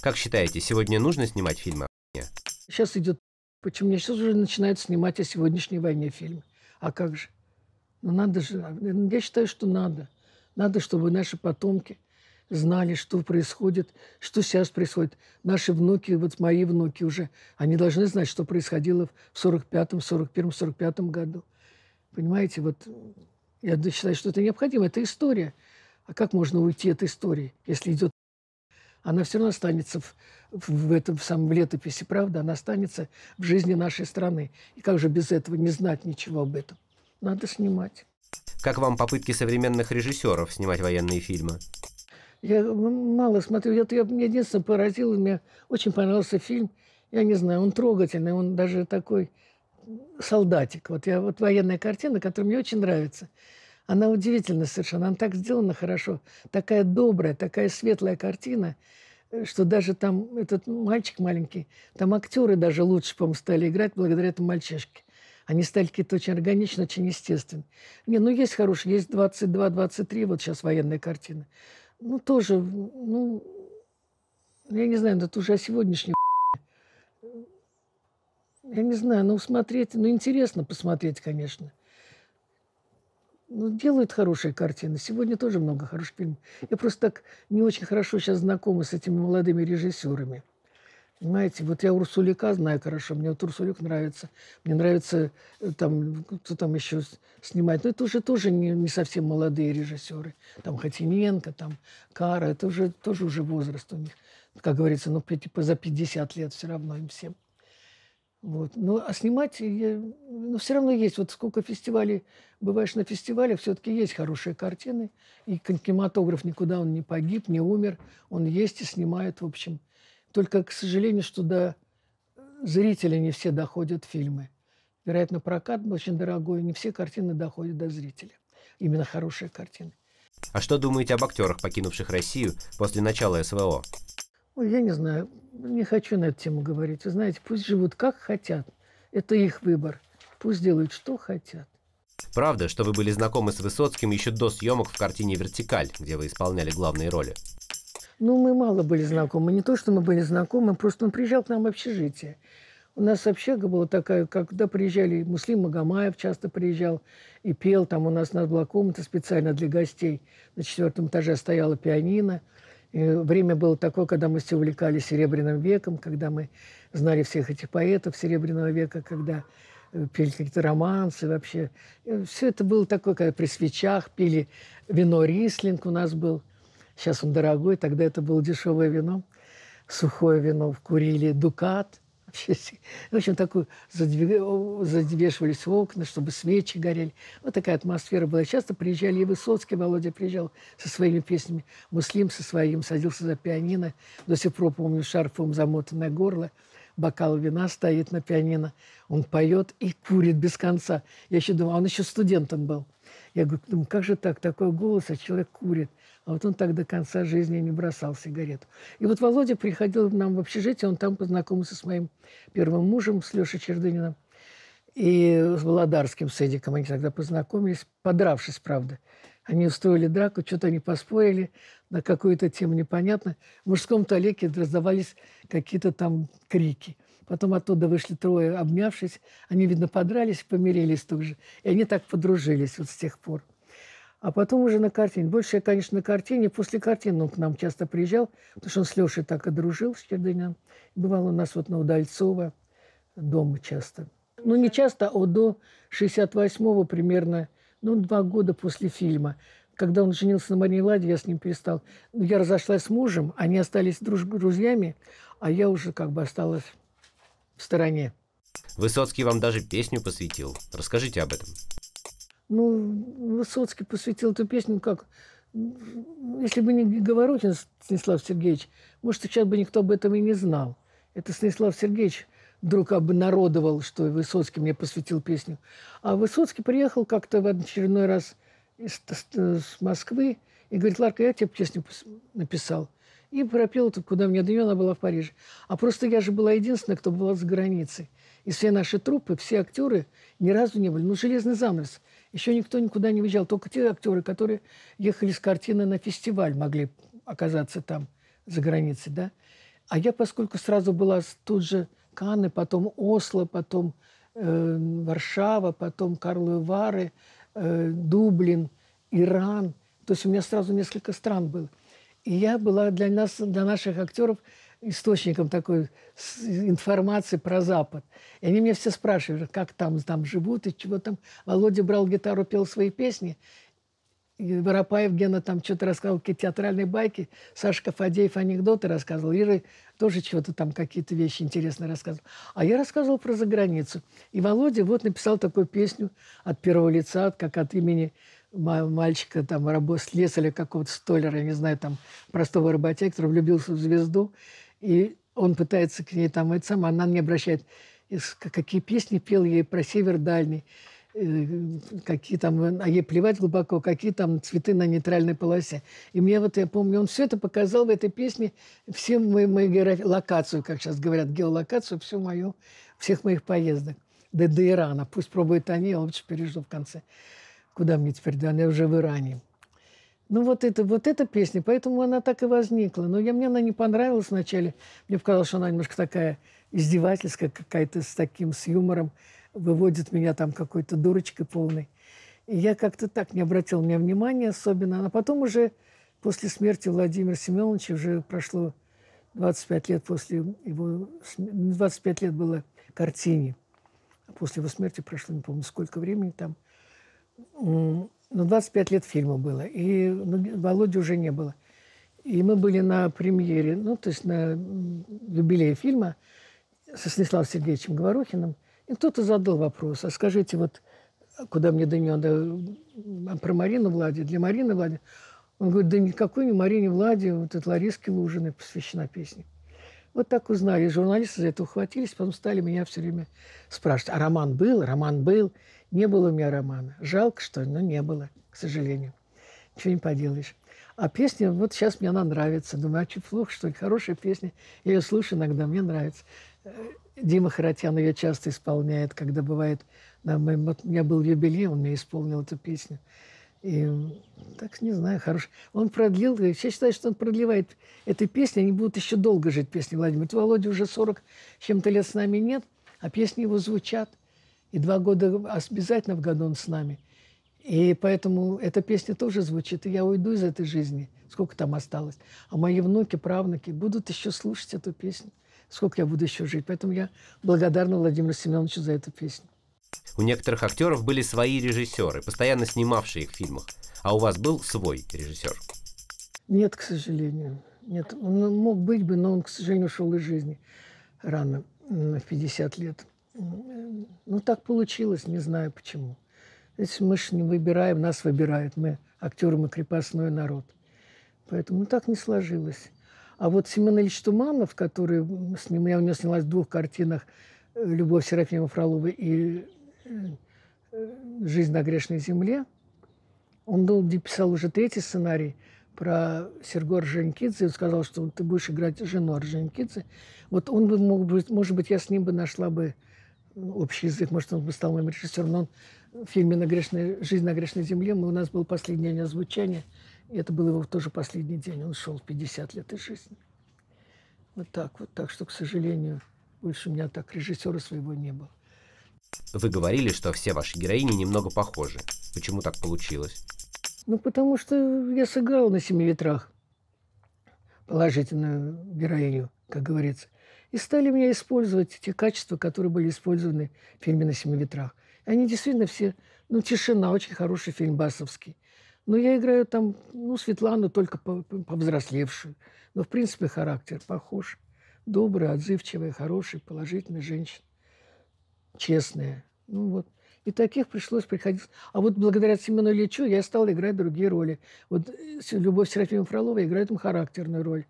Как считаете, сегодня нужно снимать фильмы о войне? Сейчас идет... Почему? Сейчас уже начинают снимать о сегодняшней войне фильмы. А как же? Ну, надо же... Я считаю, что надо. Надо, чтобы наши потомки знали, что происходит, что сейчас происходит. Наши внуки, вот мои внуки уже, они должны знать, что происходило в 45-м, 41-м, 45-м году. Понимаете, вот я считаю, что это необходимо. Это история. А как можно уйти от истории, если идет она все равно останется в, в этом в самом летописи, правда? Она останется в жизни нашей страны. И как же без этого не знать ничего об этом? Надо снимать. Как вам попытки современных режиссеров снимать военные фильмы? Я мало смотрю. Я, я, меня единственное поразило, мне очень понравился фильм. Я не знаю, он трогательный, он даже такой солдатик. Вот я вот военная картина, которая мне очень нравится. Она удивительна совершенно. Она так сделана хорошо. Такая добрая, такая светлая картина, э, что даже там этот мальчик маленький, там актеры даже лучше, по-моему, стали играть благодаря этому мальчишке. Они стали какие-то очень органичны, очень естественны. Не, ну есть хорошие, есть 22-23, вот сейчас военная картина. Ну, тоже, ну, я не знаю, это уже сегодняшний я не знаю, ну, смотреть, ну, интересно посмотреть, конечно. Ну, делают хорошие картины. Сегодня тоже много хороших фильмов. Я просто так не очень хорошо сейчас знакома с этими молодыми режиссерами. Понимаете, вот я Урсулика знаю хорошо, мне вот Урсулик нравится. Мне нравится э, там, кто там еще снимает. Но это уже тоже не, не совсем молодые режиссеры. Там Хатименко, там Кара, это уже тоже уже возраст у них. Как говорится, ну, типа за 50 лет все равно им всем. Вот. Ну, а снимать, я, ну, все равно есть. Вот сколько фестивалей, бываешь на фестивалях, все-таки есть хорошие картины. И кинематограф никуда он не погиб, не умер. Он есть и снимает, в общем. Только, к сожалению, что до зрителя не все доходят фильмы. Вероятно, прокат очень дорогой, не все картины доходят до зрителя. Именно хорошие картины. А что думаете об актерах, покинувших Россию после начала СВО? Ой, я не знаю не хочу на эту тему говорить. Вы знаете, пусть живут как хотят. Это их выбор. Пусть делают, что хотят. Правда, что вы были знакомы с Высоцким еще до съемок в картине «Вертикаль», где вы исполняли главные роли? Ну, мы мало были знакомы. Не то, что мы были знакомы, просто он приезжал к нам в общежитие. У нас общага была такая, когда приезжали, Муслим Магомаев часто приезжал и пел. Там у нас, у нас была комната специально для гостей. На четвертом этаже стояла пианино. И время было такое, когда мы все увлекались Серебряным веком, когда мы знали всех этих поэтов Серебряного века, когда э, пели какие-то романсы вообще. И все это было такое, когда при свечах пили вино Рислинг у нас был. Сейчас он дорогой, тогда это было дешевое вино, сухое вино. Курили Дукат, в общем, такую задвешивались окна, чтобы свечи горели. Вот такая атмосфера была. Часто приезжали и Высоцкий, Володя приезжал со своими песнями. Муслим со своим садился за пианино. До сих пор помню шарфом замотанное горло. Бокал вина стоит на пианино. Он поет и курит без конца. Я еще думаю, он еще студентом был. Я говорю, думаю, как же так, такой голос, а человек курит. А вот он так до конца жизни не бросал сигарету. И вот Володя приходил к нам в общежитие, он там познакомился с моим первым мужем, с Лешей Чердыниным, и с Володарским, с Эдиком. Они тогда познакомились, подравшись, правда. Они устроили драку, что-то они поспорили на какую-то тему непонятно. В мужском туалете раздавались какие-то там крики. Потом оттуда вышли трое, обнявшись. Они, видно, подрались, помирились тоже. И они так подружились вот с тех пор. А потом уже на картине. Больше я, конечно, на картине. После картины он к нам часто приезжал, потому что он с Лешей так и дружил, с Чердынян. Бывал у нас вот на Удальцова дома часто. Ну, не часто, а до 68-го примерно, ну, два года после фильма. Когда он женился на Марине Ладе, я с ним перестал. Ну, я разошлась с мужем, они остались друж друзьями, а я уже как бы осталась в стороне. Высоцкий вам даже песню посвятил. Расскажите об этом. Ну, Высоцкий посвятил эту песню как... Если бы не Говорухин Станислав Сергеевич, может, сейчас бы никто об этом и не знал. Это Станислав Сергеевич вдруг обнародовал, что Высоцкий мне посвятил песню. А Высоцкий приехал как-то в очередной раз из, с Москвы и говорит, Ларка, я тебе песню написал. И пропел это, куда мне нее, она была в Париже. А просто я же была единственная, кто была за границей. И все наши трупы, все актеры ни разу не были. Ну, «Железный занавес» Еще никто никуда не выезжал, только те актеры, которые ехали с картины на фестиваль, могли оказаться там за границей, да. А я, поскольку сразу была тут же Канны, потом Осло, потом э, Варшава, потом Карловы Вары, э, Дублин, Иран, то есть у меня сразу несколько стран было. И я была для нас, для наших актеров источником такой информации про Запад. И они меня все спрашивали, как там, там живут и чего там. Володя брал гитару, пел свои песни. И Воропаев Гена там что-то рассказывал, какие-то театральные байки. Сашка Фадеев анекдоты рассказывал. Ира тоже чего-то там, какие-то вещи интересные рассказывал. А я рассказывал про заграницу. И Володя вот написал такую песню от первого лица, как от имени мальчика, там, слесаря какого-то столера, я не знаю, там, простого работяги, который влюбился в звезду. И он пытается к ней там, это сама, она не обращает, какие песни пел ей про север дальний, э, какие там, а ей плевать глубоко, какие там цветы на нейтральной полосе. И мне вот, я помню, он все это показал в этой песне, всю мою, мою локацию, как сейчас говорят, геолокацию, всю мою, всех моих поездок. До, до Ирана. Пусть пробуют они, я лучше пережду в конце. Куда мне теперь? Да, я уже в Иране. Ну, вот это, вот эта песня, поэтому она так и возникла. Но я, мне она не понравилась вначале. Мне показалось, что она немножко такая издевательская какая-то, с таким, с юмором. Выводит меня там какой-то дурочкой полной. И я как-то так не обратил мне внимания особенно. А потом уже после смерти Владимира Семеновича, уже прошло 25 лет после его... 25 лет было картине. А после его смерти прошло, не помню, сколько времени там ну, 25 лет фильма было, и ну, Володи уже не было. И мы были на премьере, ну, то есть на юбилее фильма со Станиславом Сергеевичем Говорухиным. И кто-то задал вопрос, а скажите, вот куда мне до нее, да, про Марину Влади, для Марины Влади. Он говорит, да никакой не Марине Влади, вот это Лариске Лужиной посвящена песня. Вот так узнали. Журналисты за это ухватились, потом стали меня все время спрашивать, а роман был? Роман был. Не было у меня романа. Жалко, что но не было, к сожалению. Ничего не поделаешь. А песня, вот сейчас мне она нравится. Думаю, а что, плохо, что ли? Хорошая песня. Я ее слушаю иногда, мне нравится. Э, Дима Харатьян ее часто исполняет, когда бывает... На моем, вот у меня был юбилей, он мне исполнил эту песню. И так, не знаю, хорош. Он продлил, я считаю, что он продлевает эти песни, они будут еще долго жить, песни Владимира. Володя уже 40 чем-то лет с нами нет, а песни его звучат. И два года обязательно в году он с нами. И поэтому эта песня тоже звучит. И я уйду из этой жизни. Сколько там осталось. А мои внуки, правнуки будут еще слушать эту песню. Сколько я буду еще жить. Поэтому я благодарна Владимиру Семеновичу за эту песню. У некоторых актеров были свои режиссеры, постоянно снимавшие их в фильмах. А у вас был свой режиссер? Нет, к сожалению. Нет, он мог быть бы, но он, к сожалению, ушел из жизни рано. в 50 лет. Ну, так получилось, не знаю почему. Если мы же не выбираем, нас выбирают. Мы актеры, мы крепостной народ. Поэтому так не сложилось. А вот Семен Ильич Туманов, который с ним, я у него снялась в двух картинах «Любовь Серафима Фролова» и «Жизнь на грешной земле», он писал уже третий сценарий про Серго Орджоникидзе. Он сказал, что ты будешь играть жену Орджоникидзе. Вот он бы мог быть, может быть, я с ним бы нашла бы общий язык, может, он бы стал моим режиссером. Но он в фильме на грешной, «Жизнь на грешной земле» у нас был последний день озвучания. И это был его тоже последний день. Он шел в 50 лет из жизни. Вот так вот. Так что, к сожалению, больше у меня так режиссера своего не было. Вы говорили, что все ваши героини немного похожи. Почему так получилось? Ну, потому что я сыграл на «Семи ветрах» положительную героиню, как говорится. И стали меня использовать те качества, которые были использованы в фильме «На семи ветрах». И они действительно все... Ну, «Тишина» – очень хороший фильм басовский. Но я играю там, ну, Светлану только повзрослевшую. Но, в принципе, характер похож. Добрая, отзывчивая, хорошая, положительная женщина. Честная. Ну, вот. И таких пришлось приходить. А вот благодаря Семену Ильичу я стал играть другие роли. Вот э, Любовь Серафима Фролова играет там характерную роль.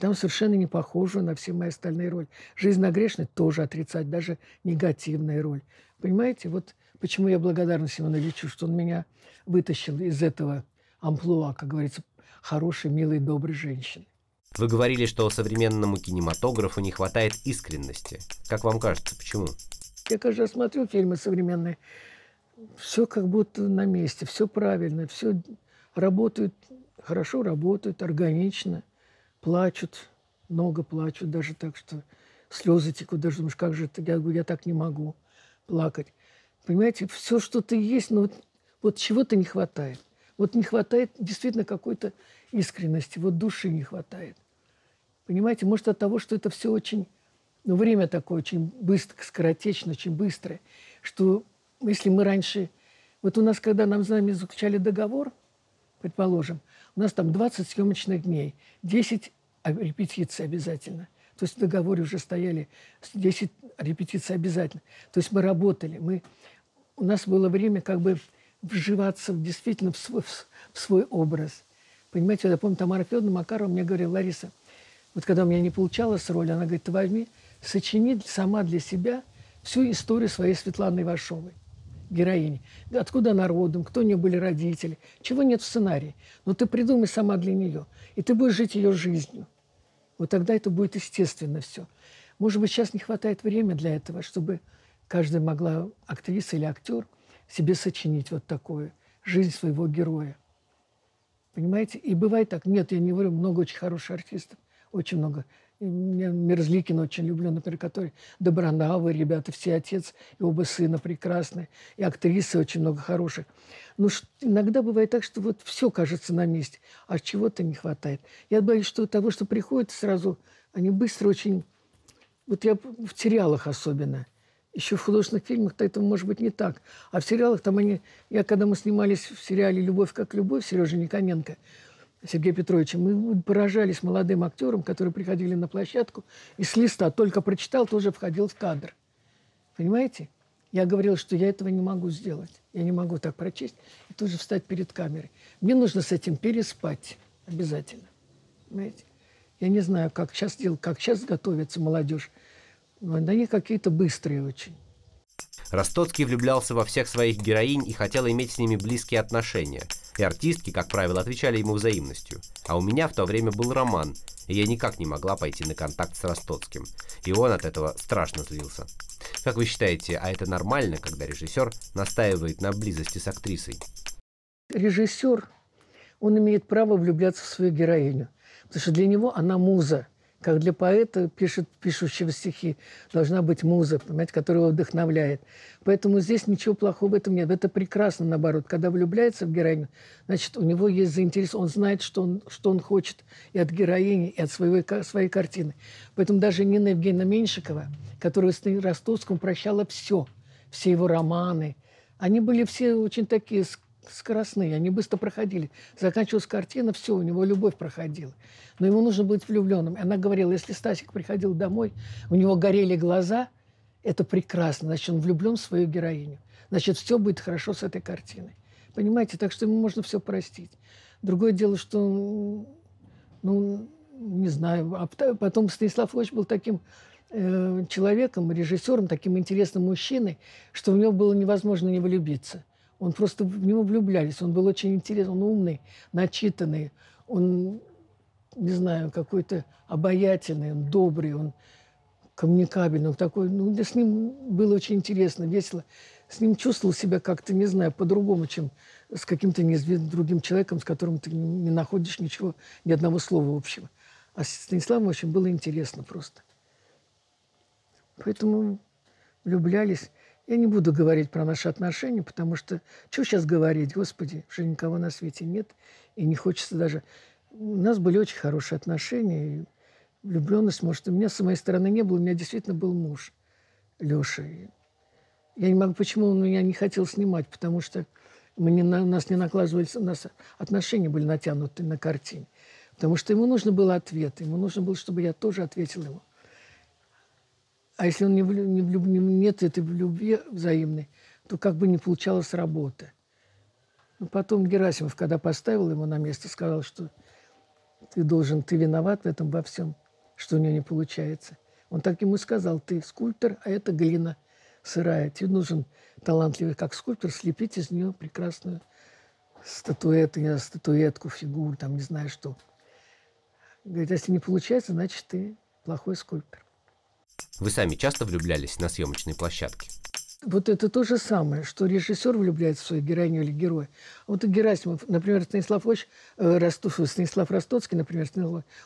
Там совершенно не похожую на все мои остальные роли. «Жизнь на грешной» тоже отрицать, даже негативная роль. Понимаете, вот почему я благодарна Семену Ильичу, что он меня вытащил из этого амплуа, как говорится, хорошей, милой, доброй женщины. Вы говорили, что современному кинематографу не хватает искренности. Как вам кажется, почему? Я каждый раз смотрю фильмы современные, все как будто на месте, все правильно, все работают, хорошо работают, органично, плачут, много плачут, даже так, что слезы текут, даже думаешь, как же это, я говорю, я так не могу плакать. Понимаете, все что-то есть, но вот, вот чего-то не хватает. Вот не хватает действительно какой-то искренности, вот души не хватает. Понимаете, может от того, что это все очень но время такое очень быстро, скоротечно, очень быстрое, что если мы раньше... Вот у нас, когда нам с нами заключали договор, предположим, у нас там 20 съемочных дней, 10 репетиций обязательно. То есть в договоре уже стояли 10 репетиций обязательно. То есть мы работали, мы... у нас было время как бы вживаться действительно в свой, в свой образ. Понимаете, я помню, Тамара Федоровна Макарова мне говорила, Лариса, вот когда у меня не получалась роль, она говорит, ты возьми сочинить сама для себя всю историю своей Светланы Ивашовой, героини. Откуда она родом, кто у нее были родители, чего нет в сценарии. Но ты придумай сама для нее, и ты будешь жить ее жизнью. Вот тогда это будет естественно все. Может быть, сейчас не хватает времени для этого, чтобы каждая могла, актриса или актер, себе сочинить вот такое, жизнь своего героя. Понимаете? И бывает так. Нет, я не говорю, много очень хороших артистов, очень много я очень люблю, например, который Добронавы, ребята, все отец и оба сына прекрасные, и актрисы очень много хороших. Но иногда бывает так, что вот все кажется на месте, а чего-то не хватает. Я боюсь, что того, что приходит сразу, они быстро очень... Вот я в сериалах особенно. Еще в художественных фильмах-то это может быть не так. А в сериалах там они... Я когда мы снимались в сериале «Любовь как любовь» Сережа Никоненко, Сергея Петровича, мы поражались молодым актерам, которые приходили на площадку и с листа только прочитал, тоже входил в кадр. Понимаете? Я говорил, что я этого не могу сделать. Я не могу так прочесть и тут же встать перед камерой. Мне нужно с этим переспать обязательно. Понимаете? Я не знаю, как сейчас делать, как сейчас готовится молодежь. Но они какие-то быстрые очень. Ростоцкий влюблялся во всех своих героинь и хотел иметь с ними близкие отношения – и артистки, как правило, отвечали ему взаимностью. А у меня в то время был роман, и я никак не могла пойти на контакт с Ростоцким. И он от этого страшно злился. Как вы считаете, а это нормально, когда режиссер настаивает на близости с актрисой? Режиссер, он имеет право влюбляться в свою героиню, потому что для него она муза – как для поэта, пишет, пишущего стихи, должна быть муза, понимаете, которая его вдохновляет. Поэтому здесь ничего плохого в этом нет. Это прекрасно, наоборот. Когда влюбляется в героиню, значит, у него есть заинтерес, он знает, что он, что он хочет и от героини, и от своей, своей картины. Поэтому даже Нина Евгеньевна Меньшикова, которая с Ростовским прощала все, все его романы, они были все очень такие скоростные, они быстро проходили. Заканчивалась картина, все, у него любовь проходила. Но ему нужно быть влюбленным. Она говорила, если Стасик приходил домой, у него горели глаза, это прекрасно, значит, он влюблен в свою героиню. Значит, все будет хорошо с этой картиной. Понимаете, так что ему можно все простить. Другое дело, что, ну, не знаю, а потом Станислав Ильич был таким э, человеком, режиссером, таким интересным мужчиной, что в него было невозможно не влюбиться. Он просто в него влюблялись. Он был очень интересный, он умный, начитанный, он, не знаю, какой-то обаятельный, он добрый, он коммуникабельный, он такой, ну, с ним было очень интересно, весело. С ним чувствовал себя как-то, не знаю, по-другому, чем с каким-то неизвестным другим человеком, с которым ты не находишь ничего, ни одного слова общего. А с Станиславом очень было интересно просто. Поэтому влюблялись. Я не буду говорить про наши отношения, потому что что сейчас говорить, Господи, уже никого на свете нет, и не хочется даже... У нас были очень хорошие отношения, и влюбленность, может, у меня с моей стороны не было, у меня действительно был муж, Леша. Я не могу, почему он меня не хотел снимать, потому что мы не, у нас не накладывались, у нас отношения были натянуты на картине. Потому что ему нужно было ответ, ему нужно было, чтобы я тоже ответил ему. А если он не, не, не нет этой любви взаимной, то как бы не получалась работа. Но потом Герасимов, когда поставил его на место, сказал, что ты должен, ты виноват в этом во всем, что у него не получается. Он так ему сказал, ты скульптор, а это глина сырая. Тебе нужен талантливый, как скульптор, слепить из нее прекрасную статуэту, не статуэтку, фигуру, там не знаю что. Говорит, если не получается, значит, ты плохой скульптор. Вы сами часто влюблялись на съемочной площадке? Вот это то же самое, что режиссер влюбляется в свою героиню или героя. Вот Герасимов, например, Станислав Ильич, э, Ростов, Станислав Ростоцкий, например,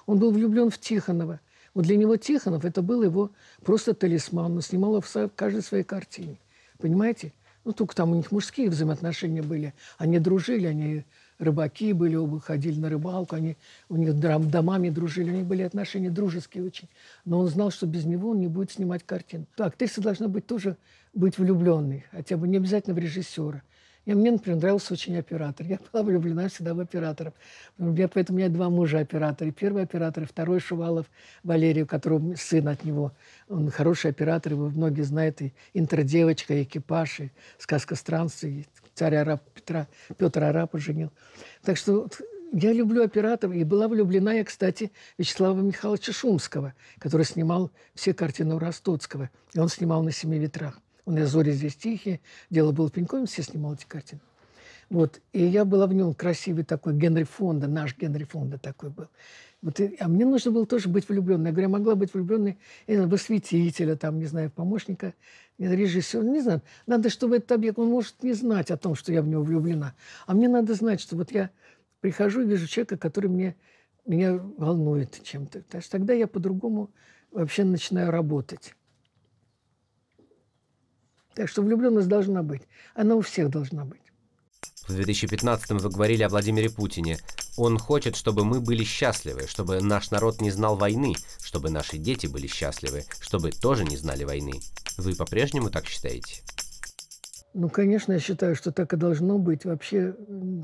он был влюблен в Тихонова. Вот для него Тихонов это был его просто талисман. Он снимал его в каждой своей картине. Понимаете? Ну, только там у них мужские взаимоотношения были. Они дружили, они рыбаки были, оба ходили на рыбалку, они у них домами дружили, у них были отношения дружеские очень. Но он знал, что без него он не будет снимать картин. Актриса должна быть тоже быть влюбленной, хотя бы не обязательно в режиссера. И мне, например, нравился очень оператор. Я была влюблена всегда в операторов. Я, поэтому у меня два мужа операторы. Первый оператор, второй Шувалов Валерий, у которого сын от него. Он хороший оператор, его многие знают. И «Интердевочка», и «Экипаж», и «Сказка странствий», царь араб Петра, Петр Араб женил. Так что я люблю операторов. И была влюблена я, кстати, Вячеслава Михайловича Шумского, который снимал все картины Ростоцкого. И он снимал «На семи ветрах». Он «Я зори здесь тихие», «Дело было пеньком», все снимал эти картины. Вот. И я была в нем красивый такой Генри Фонда, наш Генри Фонда такой был. Вот, а мне нужно было тоже быть влюбленной. Я говорю, я могла быть влюбленной в осветителя, там, не знаю, помощника, режиссера. Не знаю. Надо, чтобы этот объект, он может не знать о том, что я в него влюблена. А мне надо знать, что вот я прихожу и вижу человека, который мне, меня волнует чем-то. Тогда я по-другому вообще начинаю работать. Так что влюбленность должна быть. Она у всех должна быть. В 2015-м вы говорили о Владимире Путине. Он хочет, чтобы мы были счастливы, чтобы наш народ не знал войны, чтобы наши дети были счастливы, чтобы тоже не знали войны. Вы по-прежнему так считаете? Ну, конечно, я считаю, что так и должно быть. Вообще,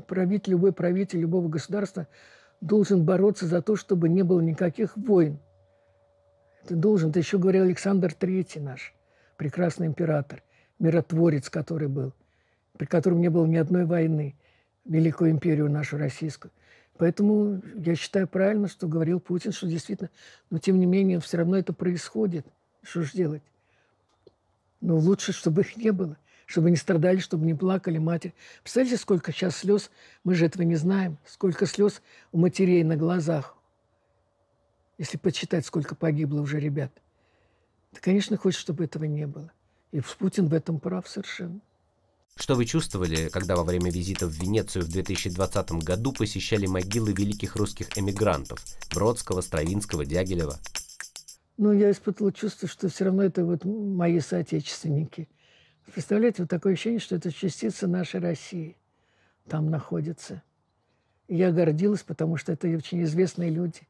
правитель, любой правитель любого государства должен бороться за то, чтобы не было никаких войн. Ты должен. Это еще говорил Александр Третий наш, прекрасный император миротворец, который был, при котором не было ни одной войны, Великую империю нашу российскую. Поэтому я считаю правильно, что говорил Путин, что действительно, но тем не менее все равно это происходит. Что же делать? Но лучше, чтобы их не было, чтобы не страдали, чтобы не плакали матери. Представляете, сколько сейчас слез, мы же этого не знаем, сколько слез у матерей на глазах. Если почитать, сколько погибло уже ребят. Ты, конечно, хочешь, чтобы этого не было. И Путин в этом прав совершенно. Что вы чувствовали, когда во время визита в Венецию в 2020 году посещали могилы великих русских эмигрантов Бродского, Стравинского, Дягилева? Ну, я испытывала чувство, что все равно это вот мои соотечественники. Представляете, вот такое ощущение, что это частица нашей России там находится. И я гордилась, потому что это очень известные люди.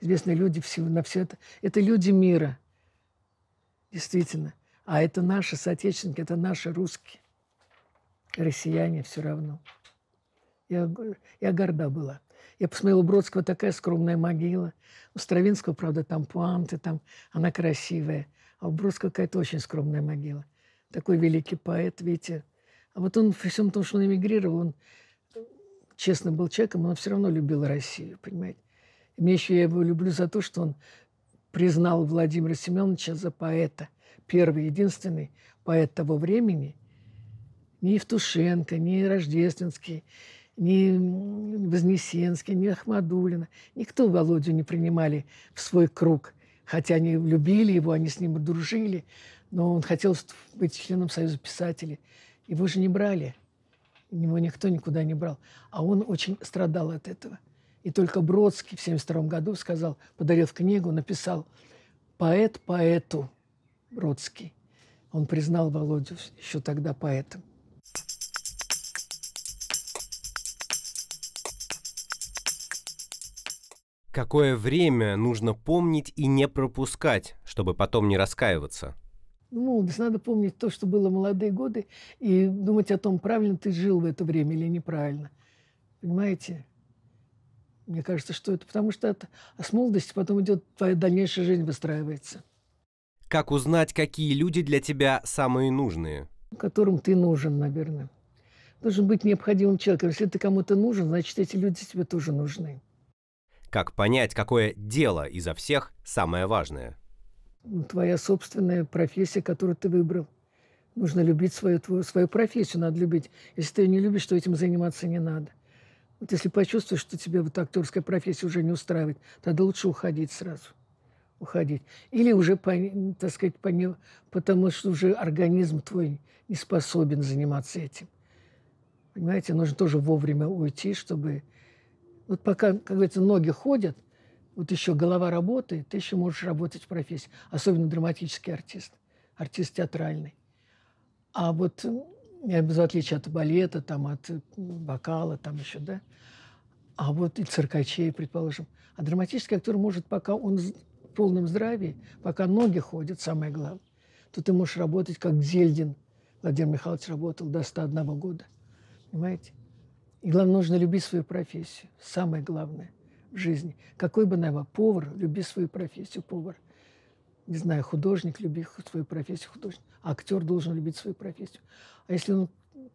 Известные люди всего, на все это. Это люди мира. Действительно. А это наши соотечественники, это наши русские. Россияне все равно. Я, я горда была. Я посмотрела, у Бродского такая скромная могила. У Стравинского, правда, там пуанты, там она красивая. А у Бродского какая-то очень скромная могила. Такой великий поэт, видите. А вот он, при всем том, что он эмигрировал, он честно был человеком, но он все равно любил Россию, понимаете. И мне еще я его люблю за то, что он признал Владимира Семеновича за поэта. Первый, единственный поэт того времени. Ни Евтушенко, ни Рождественский, ни Вознесенский, ни Ахмадулина. Никто Володю не принимали в свой круг. Хотя они любили его, они с ним дружили. Но он хотел быть членом Союза писателей. Его же не брали. Его никто никуда не брал. А он очень страдал от этого. И только Бродский в 1972 году сказал, подарил книгу, написал «Поэт поэту» Бродский. Он признал Володю еще тогда поэтом. Какое время нужно помнить и не пропускать, чтобы потом не раскаиваться? Ну, молодость. Надо помнить то, что было в молодые годы, и думать о том, правильно ты жил в это время или неправильно. Понимаете? Мне кажется, что это потому что это, а с молодости потом идет твоя дальнейшая жизнь выстраивается. Как узнать, какие люди для тебя самые нужные? Которым ты нужен, наверное. Должен быть необходимым человеком. Если ты кому-то нужен, значит, эти люди тебе тоже нужны. Как понять, какое дело изо всех самое важное? Твоя собственная профессия, которую ты выбрал. Нужно любить свою, твою, свою профессию, надо любить. Если ты ее не любишь, то этим заниматься не надо. Вот если почувствуешь, что тебе вот актерская профессия уже не устраивает, тогда лучше уходить сразу. Уходить. Или уже, по, так сказать, по, потому что уже организм твой не способен заниматься этим. Понимаете, нужно тоже вовремя уйти, чтобы вот пока, как говорится, ноги ходят, вот еще голова работает, ты еще можешь работать в профессии. Особенно драматический артист, артист театральный. А вот, в отличие от балета, там, от вокала, там еще, да, а вот и циркачей, предположим. А драматический актер может, пока он в полном здравии, пока ноги ходят, самое главное, то ты можешь работать, как Зельдин Владимир Михайлович работал до 101 года. Понимаете? И главное, нужно любить свою профессию. Самое главное в жизни. Какой бы она была, повар, люби свою профессию, повар. Не знаю, художник, люби свою профессию, художник. А актер должен любить свою профессию. А если он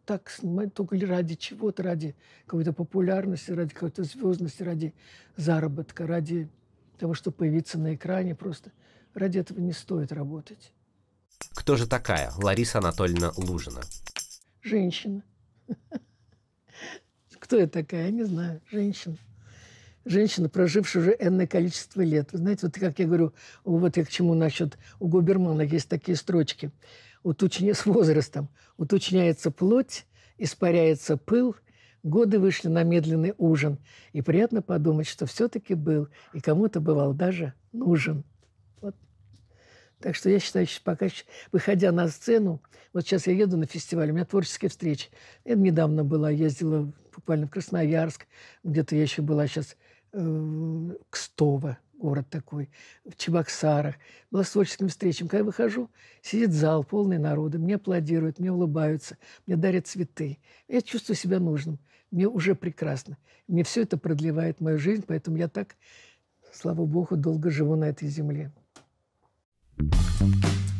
так снимает только ради чего-то, ради какой-то популярности, ради какой-то звездности, ради заработка, ради того, чтобы появиться на экране, просто ради этого не стоит работать. Кто же такая Лариса Анатольевна Лужина? Женщина. Кто я такая? Я не знаю. Женщина. Женщина, прожившая уже энное количество лет. Вы знаете, вот как я говорю, вот я к чему насчет у Губермана есть такие строчки. Уточня... С возрастом уточняется плоть, испаряется пыл, годы вышли на медленный ужин. И приятно подумать, что все-таки был, и кому-то бывал даже нужен. Вот. Так что я считаю, что пока, выходя на сцену, вот сейчас я еду на фестиваль, у меня творческие встречи. Я недавно была, ездила буквально в Красноярск, где-то я еще была сейчас э, Кстово, город такой, в Чебоксарах. Была с творческими встречами. Когда я выхожу, сидит зал, полный народа, мне аплодируют, мне улыбаются, мне дарят цветы. Я чувствую себя нужным. Мне уже прекрасно. Мне все это продлевает мою жизнь, поэтому я так, слава богу, долго живу на этой земле. thank you